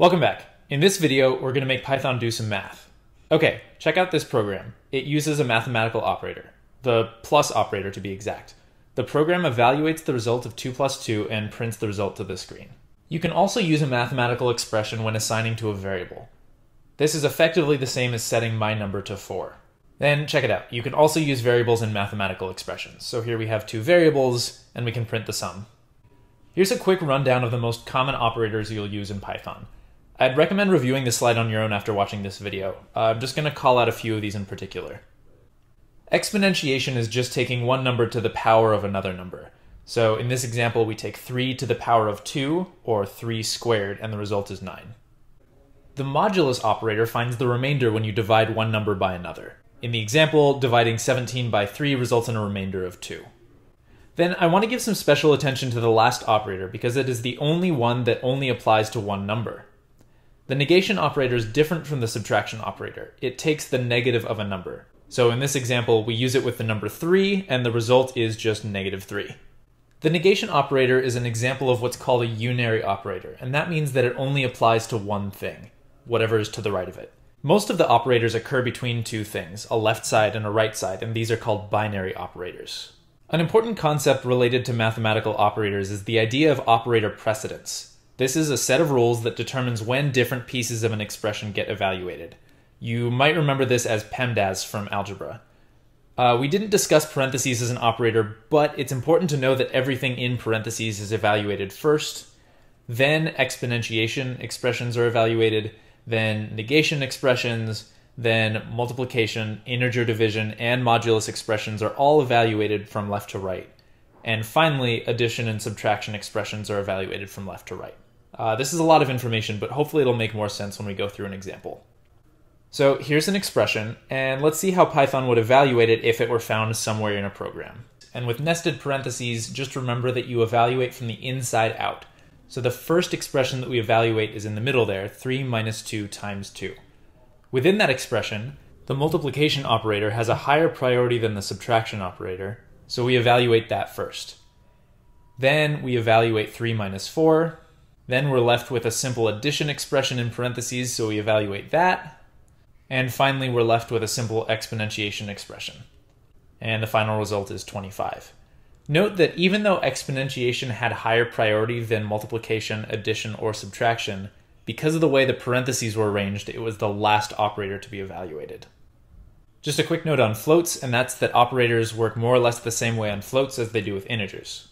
Welcome back. In this video, we're going to make Python do some math. Okay, check out this program. It uses a mathematical operator, the plus operator to be exact. The program evaluates the result of 2 plus 2 and prints the result to the screen. You can also use a mathematical expression when assigning to a variable. This is effectively the same as setting my number to 4. Then check it out. You can also use variables in mathematical expressions. So here we have two variables, and we can print the sum. Here's a quick rundown of the most common operators you'll use in Python. I'd recommend reviewing this slide on your own after watching this video. Uh, I'm just going to call out a few of these in particular. Exponentiation is just taking one number to the power of another number. So in this example, we take 3 to the power of 2, or 3 squared, and the result is 9. The modulus operator finds the remainder when you divide one number by another. In the example, dividing 17 by 3 results in a remainder of 2. Then I want to give some special attention to the last operator because it is the only one that only applies to one number. The negation operator is different from the subtraction operator. It takes the negative of a number. So in this example, we use it with the number 3, and the result is just negative 3. The negation operator is an example of what's called a unary operator, and that means that it only applies to one thing, whatever is to the right of it. Most of the operators occur between two things, a left side and a right side, and these are called binary operators. An important concept related to mathematical operators is the idea of operator precedence. This is a set of rules that determines when different pieces of an expression get evaluated. You might remember this as PEMDAS from algebra. Uh, we didn't discuss parentheses as an operator, but it's important to know that everything in parentheses is evaluated first, then exponentiation expressions are evaluated, then negation expressions, then multiplication, integer division, and modulus expressions are all evaluated from left to right. And finally, addition and subtraction expressions are evaluated from left to right. Uh, this is a lot of information, but hopefully it'll make more sense when we go through an example. So here's an expression, and let's see how Python would evaluate it if it were found somewhere in a program. And with nested parentheses, just remember that you evaluate from the inside out. So the first expression that we evaluate is in the middle there, 3 minus 2 times 2. Within that expression, the multiplication operator has a higher priority than the subtraction operator, so we evaluate that first. Then we evaluate 3 minus 4, then we're left with a simple addition expression in parentheses, so we evaluate that. And finally, we're left with a simple exponentiation expression. And the final result is 25. Note that even though exponentiation had higher priority than multiplication, addition, or subtraction, because of the way the parentheses were arranged, it was the last operator to be evaluated. Just a quick note on floats, and that's that operators work more or less the same way on floats as they do with integers.